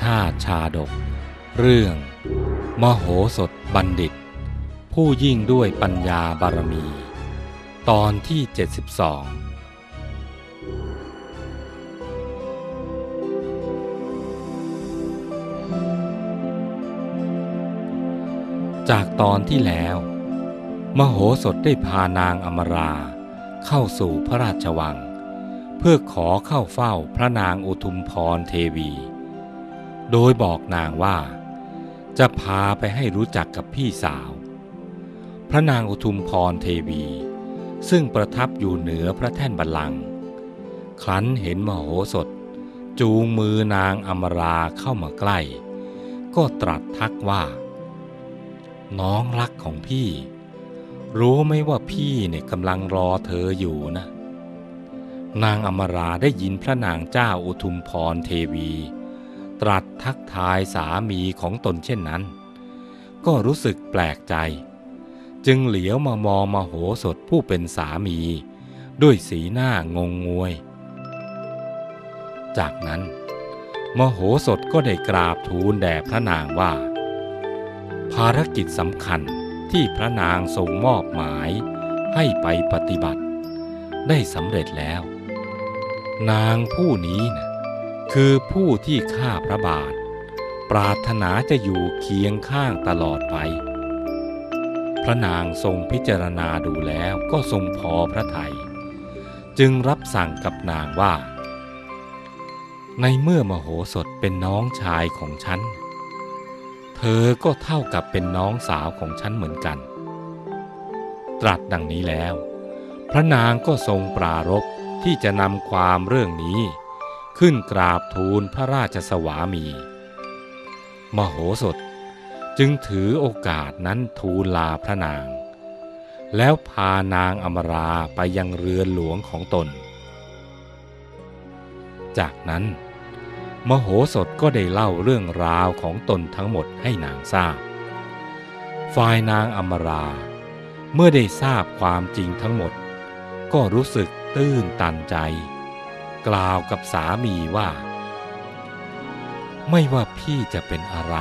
ชาติชาดก เรื่อง มโหสถบัณฑิต ผู้ยิ่งด้วยปัญญาบารมี ตอนที่ 72จากตอนที่แล้ว มโหสถได้พานางอมราเข้าสู่พระราชวัง เพื่อขอเข้าเฝ้าพระนางอุทุมพรเทวี โดยบอกนางว่า จะพาไปให้รู้จักกับพี่สาว พระนางอุทุมพรเทวี ซึ่งประทับอยู่เหนือพระแท่นบัลลังก์ครั้นเห็นมโหสถ จูงมือนางอมราเข้ามาใกล้ ก็ตรัสทักว่า น้องรักของพี่ รู้ไหมว่าพี่เนี่ยกำลังรอเธออยู่นะนางอมราได้ยินพระนางเจ้าอุทุมพรเทวี ตรัสทักทายสามีของตนเช่นนั้น ก็รู้สึกแปลกใจ จึงเหลียวมามองมโหสถผู้เป็นสามี ด้วยสีหน้างงงวย จากนั้น มโหสถก็ได้กราบทูลแด่พระนางว่า ภารกิจสำคัญที่พระนางทรงมอบหมายให้ไปปฏิบัติ ได้สำเร็จแล้ว นางผู้นี้นะ คือผู้ที่ข้าพระบาท ปรารถนาจะอยู่เคียงข้างตลอดไป พระนางทรงพิจารณาดูแล้วก็ทรงพอพระทยัยจึงรับสั่งกับนางว่า ในเมื่อมโหสถเป็นน้องชายของฉัน เธอก็เท่ากับเป็นน้องสาวของฉันเหมือนกัน ตรัสดังนี้แล้ว พระนางก็ทรงปรารภที่จะนำความเรื่องนี้ ขึ้นกราบทูลพระราชสวามี มโหสถจึงถือโอกาสนั้นทูลลาพระนาง แล้วพานางอมราไปยังเรือนหลวงของตน จากนั้น มโหสถก็ได้เล่าเรื่องราวของตนทั้งหมดให้นางทราบ ฝ่ายนางอมราเมื่อได้ทราบความจริงทั้งหมด ก็รู้สึกตื้นตันใจ กล่าวกับสามีว่า ไม่ว่าพี่จะเป็นอะไร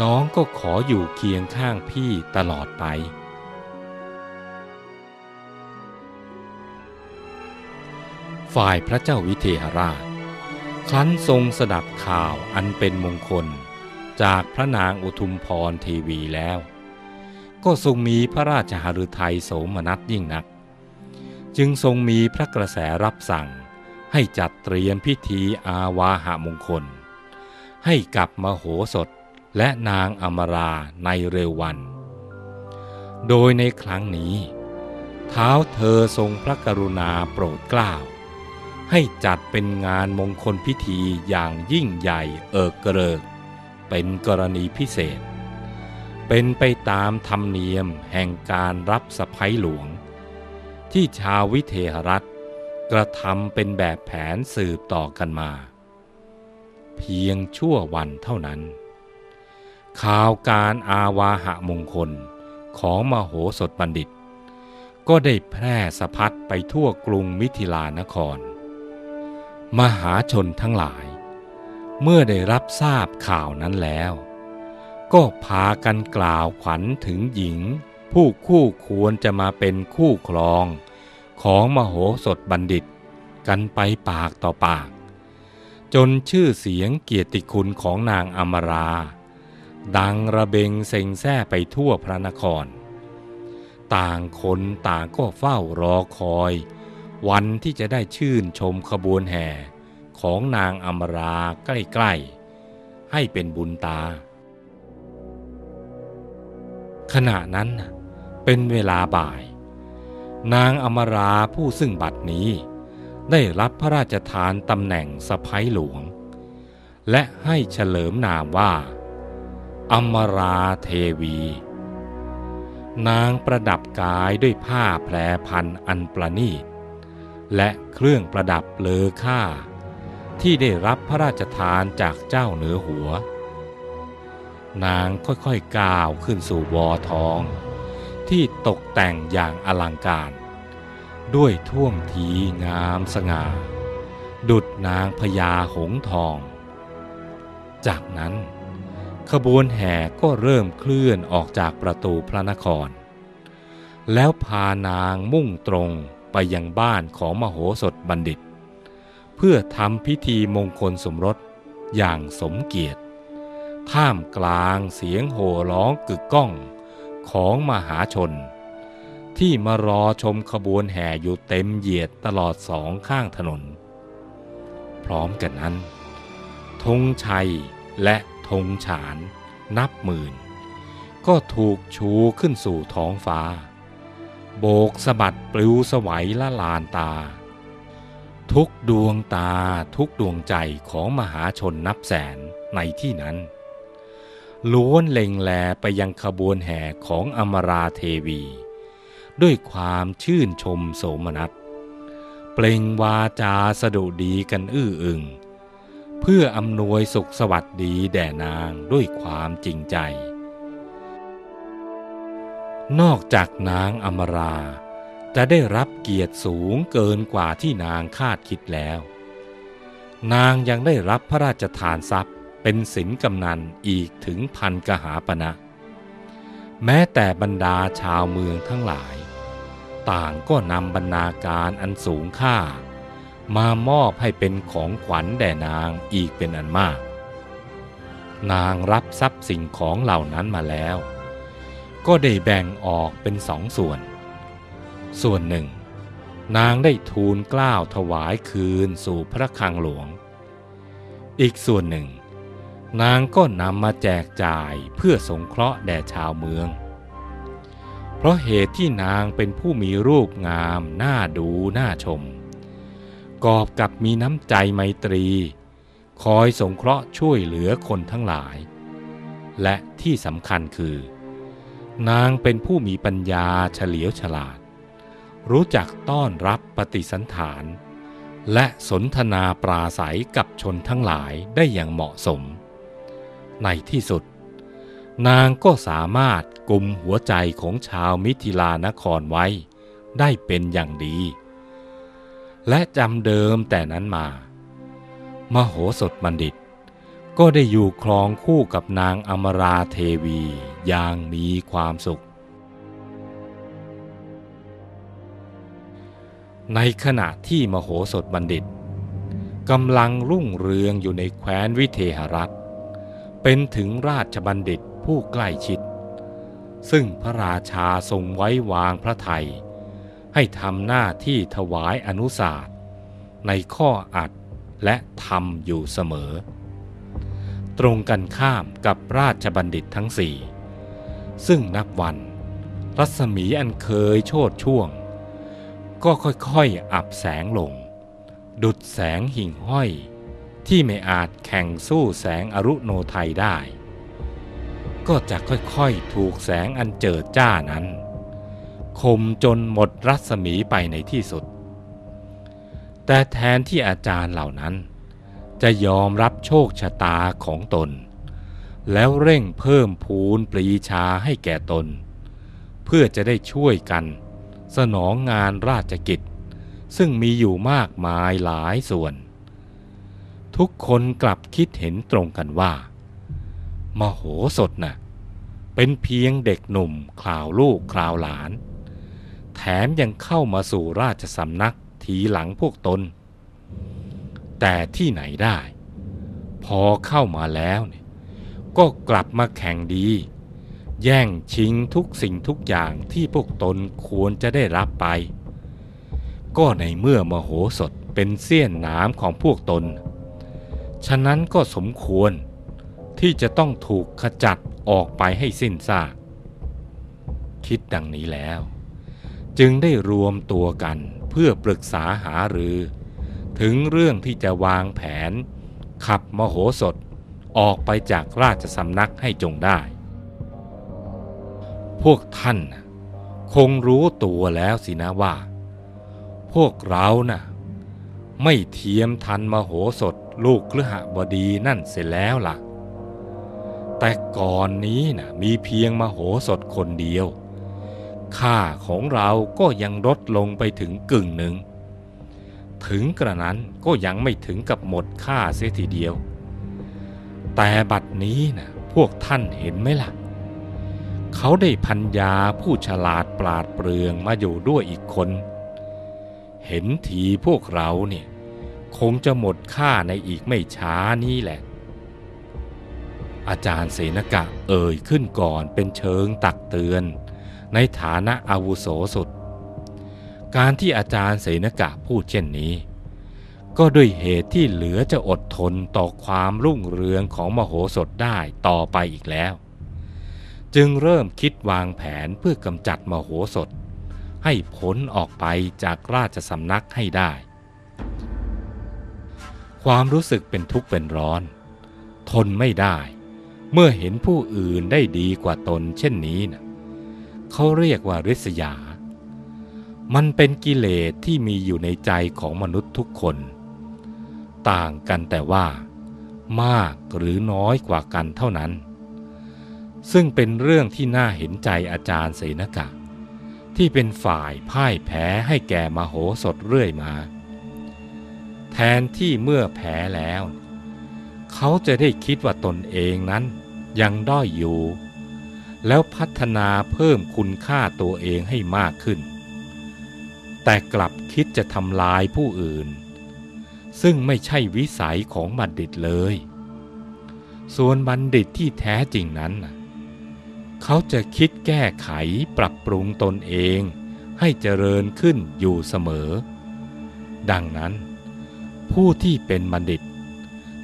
น้องก็ขออยู่เคียงข้างพี่ตลอดไปฝ่ายพระเจ้าวิเทหราช ครั้นทรงสดับข่าวอันเป็นมงคลจากพระนางอุทุมพรเทวีแล้ว ก็ทรงมีพระราชหฤทัยโสมนัสยิ่งนัก จึงทรงมีพระกระแสรับสั่ง ให้จัดเตรียมพิธีอาวาหามงคล ให้กับมโหสถและนางอมราในเร็ววัน โดยในครั้งนี้เท้าเธอทรงพระกรุณาโปรดเกล้าให้จัดเป็นงานมงคลพิธีอย่างยิ่งใหญ่เอิกเกริก เป็นกรณีพิเศษ เป็นไปตามธรรมเนียมแห่งการรับสะพ้ยหลวง ที่ชาววิเทหรัฐกระทำเป็นแบบแผนสืบต่อกันมา เพียงชั่ววันเท่านั้น ข่าวการอาวาหะมงคลของมโหสถบัณฑิต ก็ได้แพร่สะพัดไปทั่วกรุงมิถิลานคร มหาชนทั้งหลาย เมื่อได้รับทราบข่าวนั้นแล้ว ก็พากันกล่าวขวัญถึงหญิง ผู้คู่ควรจะมาเป็นคู่ครอง ของมโหสถบัณฑิต กันไปปากต่อปาก จนชื่อเสียงเกียรติคุณของนางอมรา ดังระเบงเซ็งแซ่ไปทั่วพระนคร ต่างคนต่างก็เฝ้ารอคอย วันที่จะได้ชื่นชมขบวนแห่ของนางอมราใกล้ๆ ให้เป็นบุญตา ขณะนั้นเป็นเวลาบ่าย นางอมราผู้ซึ่งบัดนี้ ได้รับพระราชทานตำแหน่งสะพ้ยหลวง และให้เฉลิมนามว่า อมราเทวี นางประดับกายด้วยผ้าแพรพันอันประณีต และเครื่องประดับเลอค่า ที่ได้รับพระราชทานจากเจ้าเหนือหัว นางค่อยๆก้าวขึ้นสู่วอทอง ที่ตกแต่งอย่างอลังการ ด้วยท่วงทีงามสง่า ดุดนางพญาหงส์ทอง จากนั้น ขบวนแห่ก็เริ่มเคลื่อนออกจากประตูพระนคร แล้วพานางมุ่งตรงไปยังบ้านของมโหสถบัณฑิต เพื่อทำพิธีมงคลสมรสอย่างสมเกียรติ ท่ามกลางเสียงโห่ร้องกึกก้อง ของมหาชน ที่มารอชมขบวนแห่อยู่เต็มเหยียดตลอดสองข้างถนน พร้อมกันนั้นธงชัยและธงฉานนับหมื่น ก็ถูกชูขึ้นสู่ท้องฟ้า โบกสะบัดปลิวสวัยละลานตา ทุกดวงตาทุกดวงใจของมหาชนนับแสนในที่นั้น ล้วนเล็งแลไปยังขบวนแห่ของอมราเทวี ด้วยความชื่นชมโสมนัส เปล่งวาจาสะดุดีกันอื้ออึง เพื่ออำนวยสุขสวัสดีแด่นางด้วยความจริงใจ นอกจากนางอมราจะได้รับเกียรติสูงเกินกว่าที่นางคาดคิดแล้ว นางยังได้รับพระราชทานทรัพย์ เป็นสินกำนันอีกถึงพันกหาปณะแม้แต่บรรดาชาวเมืองทั้งหลาย ต่างก็นำบรรณาการอันสูงค่า มามอบให้เป็นของขวัญแด่นางอีกเป็นอันมาก นางรับทรัพย์สิ่งของเหล่านั้นมาแล้ว ก็ได้แบ่งออกเป็นสองส่วน ส่วนหนึ่ง นางได้ทูลกล้าวถวายคืนสู่พระคลังหลวง อีกส่วนหนึ่ง นางก็นำมาแจกจ่ายเพื่อสงเคราะห์แด่ชาวเมือง เพราะเหตุที่นางเป็นผู้มีรูปงามน่าดูน่าชม กอบกับมีน้ำใจไมตรี คอยสงเคราะห์ช่วยเหลือคนทั้งหลาย และที่สำคัญคือ นางเป็นผู้มีปัญญาเฉลียวฉลาด รู้จักต้อนรับปฏิสันฐาน และสนทนาปราศัยกับชนทั้งหลายได้อย่างเหมาะสม ในที่สุด นางก็สามารถกลุมหัวใจของชาวมิถิลานครไว้ ได้เป็นอย่างดี และจำเดิมแต่นั้นมา มโหสถบัณฑิต ก็ได้อยู่ครองคู่กับนางอมราเทวีอย่างมีความสุข ในขณะที่มโหสถบัณฑิตกำลังรุ่งเรืองอยู่ในแคว้นวิเทหรัฐ เป็นถึงราชบัณฑิตผู้ใกล้ชิด ซึ่งพระราชาทรงไว้วางพระไทย ให้ทำหน้าที่ถวายอนุสาสในข้ออัดและทำอยู่เสมอ ตรงกันข้ามกับราชบัณฑิตทั้งสี่ซึ่งนับวัน รัศมีอันเคยโชดช่วง ก็ค่อยๆอับแสงลง ดุดแสงหิ่งห้อย ที่ไม่อาจแข่งสู้แสงอรุโนไทยได้ ก็จะค่อยๆถูกแสงอันเจิดจ้านั้นคมจนหมดรัศมีไปในที่สุด แต่แทนที่อาจารย์เหล่านั้น จะยอมรับโชคชะตาของตน แล้วเร่งเพิ่มพูนปรีชาให้แก่ตน เพื่อจะได้ช่วยกัน สนองงานราชกิจ ซึ่งมีอยู่มากมายหลายส่วน ทุกคนกลับคิดเห็นตรงกันว่า มโหสถนะ่ะเป็นเพียงเด็กหนุ่มคลาวลูกคลาวหลาน แถมยังเข้ามาสู่ราชสำนักทีหลังพวกตน แต่ที่ไหนได้ พอเข้ามาแล้วเนี่ยก็กลับมาแข่งดี แย่งชิงทุกสิ่งทุกอย่างที่พวกตนควรจะได้รับไป ก็ในเมื่อมโหสถเป็นเสี้ยนน้ำของพวกตน ฉะนั้นก็สมควรที่จะต้องถูกขจัดออกไปให้สิ้นซากคิดดังนี้แล้ว จึงได้รวมตัวกันเพื่อปรึกษาหารือ ถึงเรื่องที่จะวางแผน ขับมโหสถออกไปจากราชสำนักให้จงได้ พวกท่านคงรู้ตัวแล้วสินะว่า พวกเรานะ่ะ ไม่เทียมทันมโหสถ ลูกครหบดีนั่นเสร็จแล้วล่ะ แต่ก่อนนี้นะมีเพียงมโหสถคนเดียวค่าของเราก็ยังลดลงไปถึงกึ่งหนึ่ง ถึงกระนั้นก็ยังไม่ถึงกับหมดค่าเสียทีเดียว แต่บัดนี้นะพวกท่านเห็นไหมล่ะ เขาได้พัญญาผู้ฉลาดปราดเปรื่องมาอยู่ด้วยอีกคน เห็นทีพวกเราเนี่ย คงจะหมดค่าในอีกไม่ช้านี้แหละ อาจารย์เสนกะเอ่ยขึ้นก่อนเป็นเชิงตักเตือน ในฐานะอาวุโสสุด การที่อาจารย์เสนกะพูดเช่นนี้ ก็ด้วยเหตุที่เหลือจะอดทนต่อความรุ่งเรืองของมโหสถได้ต่อไปอีกแล้ว จึงเริ่มคิดวางแผนเพื่อกำจัดมโหสถ ให้พ้นออกไปจากราชสำนักให้ได้ ความรู้สึกเป็นทุกข์เป็นร้อน ทนไม่ได้ เมื่อเห็นผู้อื่นได้ดีกว่าตนเช่นนี้นะเขาเรียกว่าริษยา มันเป็นกิเลสที่มีอยู่ในใจของมนุษย์ทุกคน ต่างกันแต่ว่า มากหรือน้อยกว่ากันเท่านั้น ซึ่งเป็นเรื่องที่น่าเห็นใจอาจารย์เสนกะ ที่เป็นฝ่ายพ่ายแพ้ให้แก่มโหสถเรื่อยมา แทนที่เมื่อแพ้แล้ว เขาจะได้คิดว่าตนเองนั้นยังด้อยอยู่ แล้วพัฒนาเพิ่มคุณค่าตัวเองให้มากขึ้น แต่กลับคิดจะทำลายผู้อื่น ซึ่งไม่ใช่วิสัยของบัณฑิตเลย ส่วนบัณฑิตที่แท้จริงนั้น เขาจะคิดแก้ไขปรับปรุงตนเองให้เจริญขึ้นอยู่เสมอ ดังนั้น ผู้ที่เป็นบัณฑิต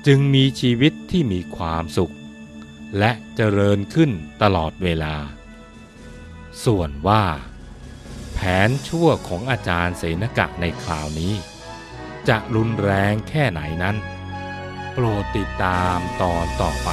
จึงมีชีวิตที่มีความสุข และเจริญขึ้นตลอดเวลา ส่วนว่า แผนชั่วของอาจารย์เสนกะในคราวนี้ จะรุนแรงแค่ไหนนั้น โปรดติดตามตอนต่อไป